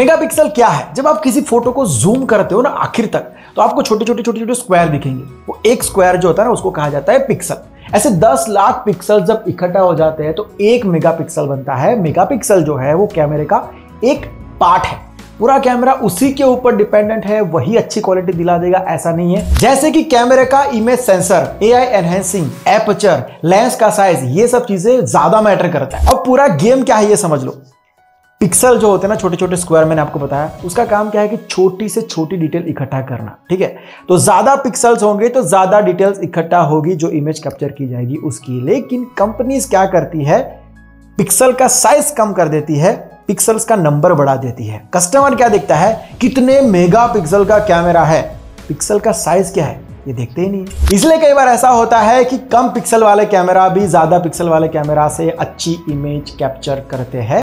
Megapixel क्या है? जब आप किसी फ़ोटो को जूम करते हो ना आखिर तक तो आपको छोटे छोटे छोटे छोटे स्क्वायर दिखेंगे। वो एक स्क्वायर जो होता है ना, उसको कहा जाता है पिक्सल ऐसे 10 लाख पिक्सल जब इकट्ठा हो जाते हैं तो एक मेगापिक्सल बनता है। मेगापिक्सल जो है, वो कैमरे का एक पार्ट है। पूरा कैमरा उसी के ऊपर डिपेंडेंट है, वही अच्छी क्वालिटी दिला देगा, ऐसा नहीं है। जैसे कि कैमरे का image sensor A I enhancing aperture lens का साइज़ ये सब चीज़ें ज़्यादा मैटर करता है। अब पूरा गेम क्या है, ये समझ लो। पिक्सल जो होते हैं ना छोटे छोटे स्क्वायर, मैंने आपको बताया, उसका काम क्या है कि छोटी से छोटी डिटेल इकट्ठा करना, ठीक है? तो ज़्यादा पिक्सल्स होंगे तो ज़्यादा डिटेल्स इकट्ठा होगी, जो इमेज कैप्चर की जाएगी उसकी लेकिन कंपनीज़ क्या करती है? पिक्सल का साइज़ कम कर देती है, पिक्सल्स का नंबर बढ़ा देती है। कस्टमर क्या देखता है? कितने मेगा पिक्सल का कैमरा है? पिक्सल का साइज़ क्या है? ये देखते ही नहीं। इसलिए कई बार ऐसा होता है कि कम पिक्सल वाले कैमरा भी ज़्यादा पिक्सल वाले कैमरा से अच्छी इमेज कैप्चर करते हैं।